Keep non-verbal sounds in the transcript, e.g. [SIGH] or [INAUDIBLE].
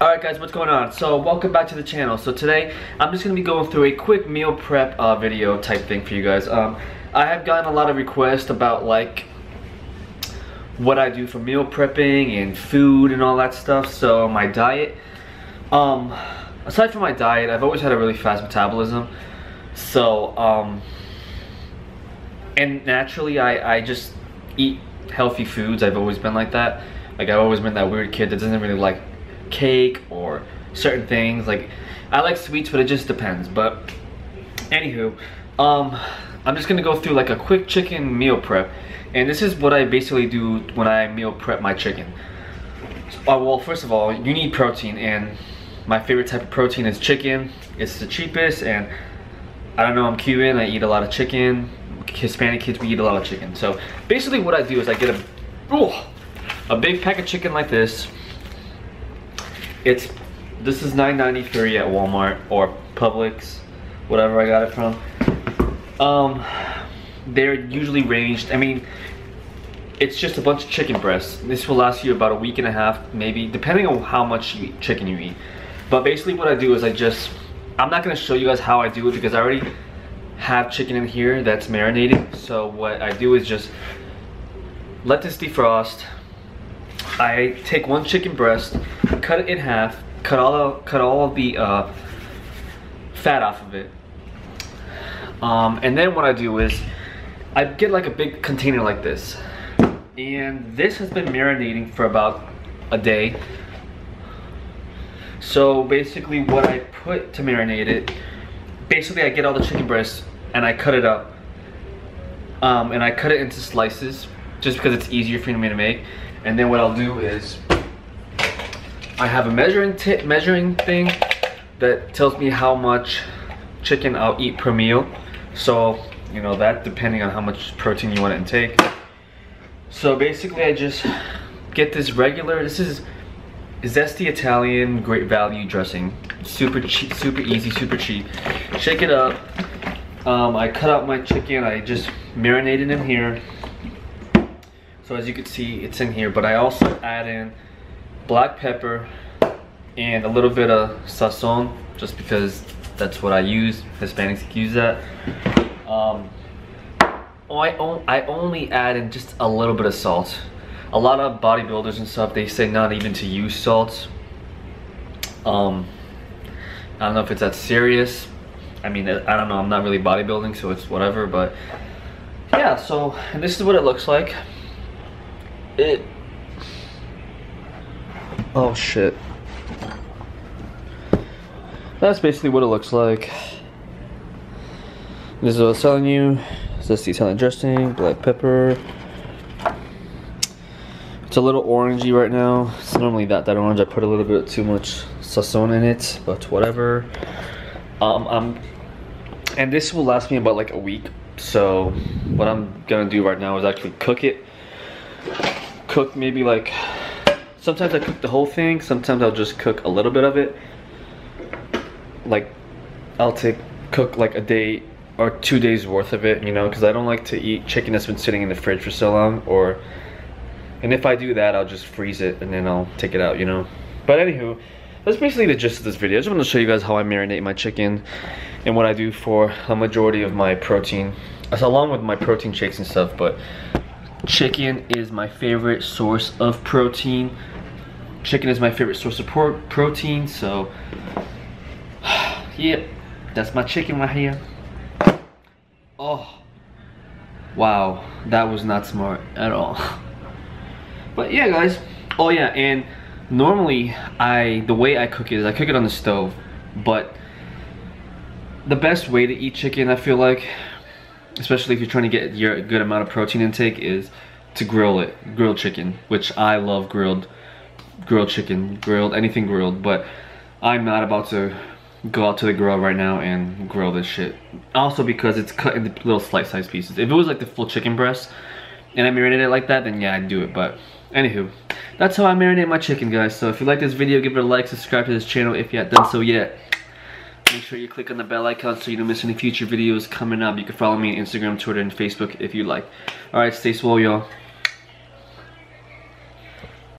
Alright guys, what's going on? So welcome back to the channel. So today, I'm just going to be going through a quick meal prep uh, video type thing for you guys. Um, I have gotten a lot of requests about like what I do for meal prepping and food and all that stuff. So my diet, um, aside from my diet, I've always had a really fast metabolism. So, um, and naturally I, I just eat healthy foods. I've always been like that. Like I've always been that weird kid that doesn't really like cake or certain things. Like, I like sweets, but it just depends. But, anywho, um, I'm just gonna go through like a quick chicken meal prep. And this is what I basically do when I meal prep my chicken. Uh, well, first of all, you need protein, and my favorite type of protein is chicken. It's the cheapest, and I don't know, I'm Cuban, I eat a lot of chicken. Hispanic kids, we eat a lot of chicken. So basically what I do is I get a, oh, a big pack of chicken like this, it's this is 9.93 at Walmart or Publix, whatever I got it from. Um, they're usually ranged. I mean, it's just a bunch of chicken breasts. This will last you about a week and a half, maybe, depending on how much you eat, chicken you eat. But basically, what I do is I just I'm not gonna show you guys how I do it because I already have chicken in here that's marinated. So what I do is just let this defrost. I take one chicken breast, cut it in half, cut all of, cut all of the uh, fat off of it. Um, and then what I do is I get like a big container like this. And this has been marinating for about a day. So basically what I put to marinate it, basically I get all the chicken breasts and I cut it up. Um, and I cut it into slices just because it's easier for me to make. And then what I'll do is I have a measuring tip, measuring thing that tells me how much chicken I'll eat per meal. So, you know, that depending on how much protein you want to intake. So basically I just get this regular, this is zesty Italian great value dressing. Super cheap, super easy, super cheap. Shake it up. Um, I cut out my chicken, I just marinated in here. So as you can see, it's in here, but I also add in black pepper and a little bit of sazon, just because that's what I use. Hispanics use that. Um, I, I only add in just a little bit of salt. A lot of bodybuilders and stuff, they say not even to use salt. Um, I don't know if it's that serious. I mean, I don't know, I'm not really bodybuilding, so it's whatever, but yeah, so, this is what it looks like. It, oh shit. That's basically what it looks like. This is what I was telling you. This the Italian dressing, black pepper. It's a little orangey right now. It's normally not that orange. I put a little bit too much sazon in it, but whatever. Um, I'm, and this will last me about like a week. So what I'm gonna do right now is actually cook it cook maybe like, sometimes I cook the whole thing, sometimes I'll just cook a little bit of it. Like, I'll take, cook like a day or two days worth of it, you know, because I don't like to eat chicken that's been sitting in the fridge for so long, or, and if I do that, I'll just freeze it and then I'll take it out, you know. But anywho, that's basically the gist of this video. I just want to show you guys how I marinate my chicken and what I do for a majority of my protein, along with my protein shakes and stuff, but Chicken is my favorite source of protein. Chicken is my favorite source of protein, so [SIGHS] yep, that's my chicken right here. Oh, wow, that was not smart at all. [LAUGHS] But yeah, guys. Oh yeah, and normally I the way I cook it is I cook it on the stove, but the best way to eat chicken, I feel like, especially if you're trying to get your good amount of protein intake is to grill it grilled chicken which i love grilled grilled chicken grilled anything grilled but i'm not about to go out to the grill right now and grill this shit also because it's cut into little slice size pieces if it was like the full chicken breast and i marinated it like that then yeah i'd do it but anywho that's how i marinate my chicken guys so if you like this video give it a like subscribe to this channel if you haven't done so yet Make sure you click on the bell icon so you don't miss any future videos coming up. You can follow me on Instagram, Twitter, and Facebook if you like. Alright, stay swole, y'all.